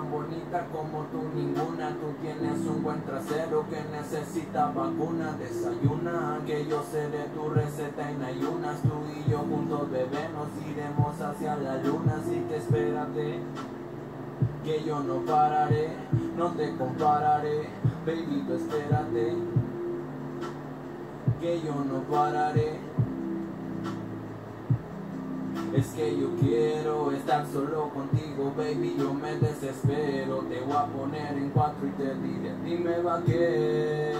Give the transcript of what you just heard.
bonita como tú ninguna. Tú tienes un buen trasero que necesita vacuna. Desayuna, que yo seré tu receta en ayunas. Tú y yo juntos bebé nos iremos hacia la luna. Así que espérate, que yo no pararé, no te compararé. Baby, espérate, que yo no pararé. Es que yo quiero estar solo contigo, baby, yo me desespero. Te voy a poner en cuatro y te diré, dime vaquero